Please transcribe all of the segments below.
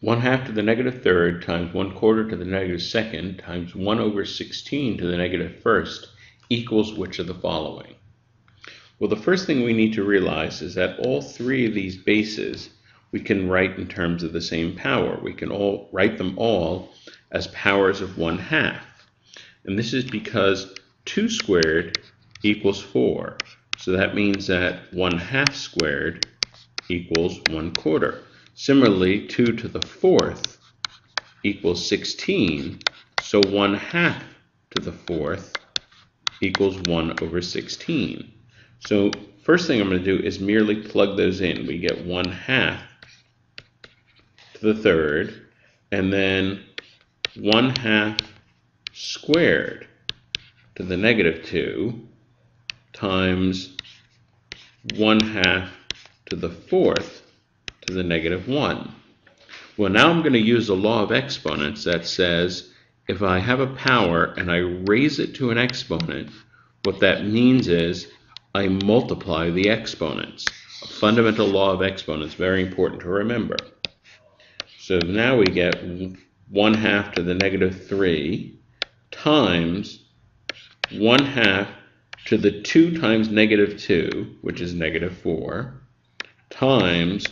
1 half to the negative third times 1 quarter to the negative second times 1 over 16 to the negative first equals which of the following? Well, the first thing we need to realize is that all three of these bases we can write in terms of the same power. We can all write them all as powers of 1 half. And this is because 2 squared equals 4. So that means that 1 half squared equals 1 quarter. Similarly, 2 to the fourth equals 16. So 1 half to the fourth equals 1 over 16. So first thing I'm going to do is merely plug those in. We get 1 half to the third, and then 1 half squared to the negative 2 times 1 half to the fourth to the negative 1. Well, now I'm going to use the law of exponents that says if I have a power and I raise it to an exponent, what that means is I multiply the exponents. A fundamental law of exponents, very important to remember. So now we get 1 half to the negative 3 times 1 half to the 2 times negative 2, which is negative 4, times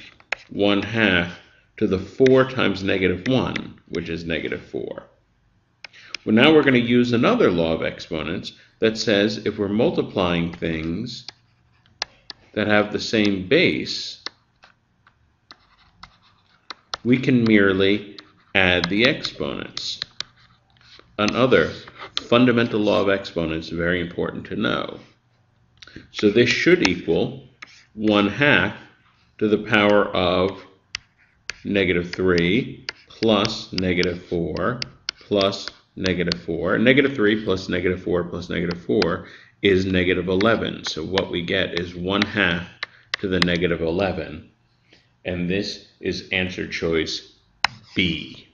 1 half to the 4 times negative 1, which is negative 4. Well, now we're going to use another law of exponents that says if we're multiplying things that have the same base, we can merely add the exponents. Another fundamental law of exponents very important to know. So this should equal 1 half to the power of negative 3 plus negative 4 plus negative 4. Negative 3 plus negative 4 plus negative 4 is negative 11. So what we get is 1 half to the negative 11 and this is answer choice B.